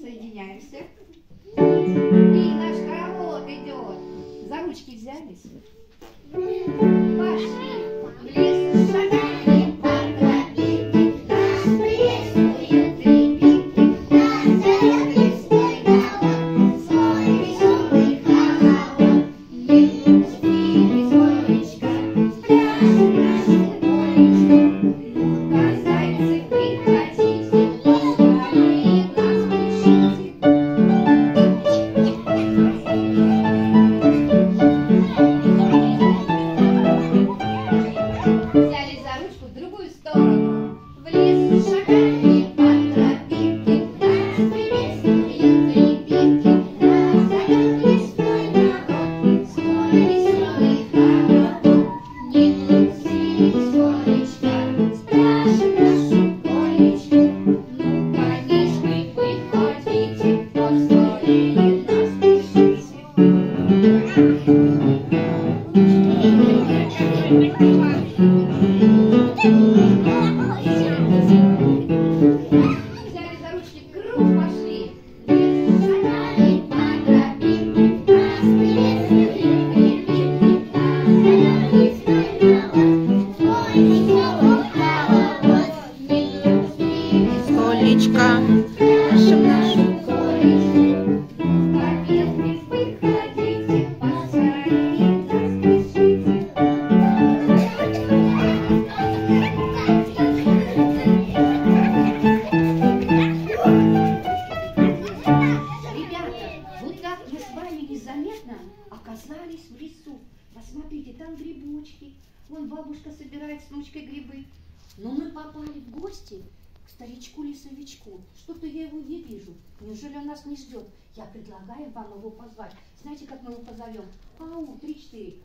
соединяемся. И наш хоровод идет. За ручки взялись. в лес шагали по тропинке, распились ядребинки, нас зовет лесной народ, скоро веселый хоровод. Не грузи, Сонечка, спрашивай нашу Колечку, ну, конечно, выходите, но нас пишите. Thank you. колечко. Нашим нашу колечку. незаметно оказались в лесу. Посмотрите, там грибочки. Вон бабушка собирает с внучкой грибы. Но мы попали в гости старичку-лесовичку. Что-то я его не вижу. Неужели он нас не ждет? Я предлагаю вам его позвать. Знаете, как мы его позовем? Ау, три-четыре.